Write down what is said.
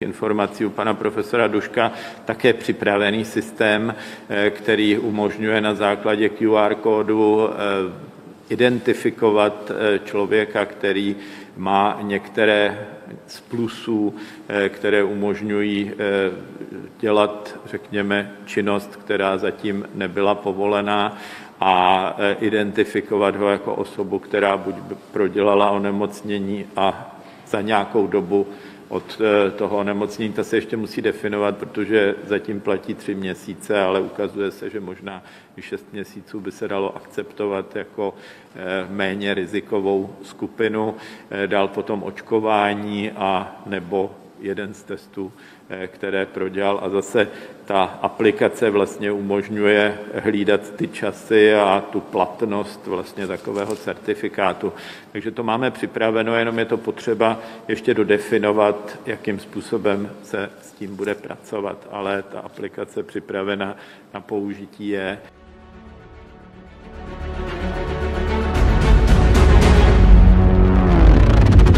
informací u pana profesora Duška také připravený systém, který umožňuje na základě QR kódu identifikovat člověka, který má některé z plusů, které umožňují dělat, řekněme, činnost, která zatím nebyla povolená a identifikovat ho jako osobu, která buď prodělala onemocnění a za nějakou dobu od toho onemocnění, ta se ještě musí definovat, protože zatím platí tři měsíce, ale ukazuje se, že možná i šest měsíců by se dalo akceptovat jako méně rizikovou skupinu. Dál potom očkování a nebo jeden z testů, které prodělal. A zase ta aplikace vlastně umožňuje hlídat ty časy a tu platnost vlastně takového certifikátu. Takže to máme připraveno, jenom je to potřeba ještě dodefinovat, jakým způsobem se s tím bude pracovat, ale ta aplikace připravena na použití je.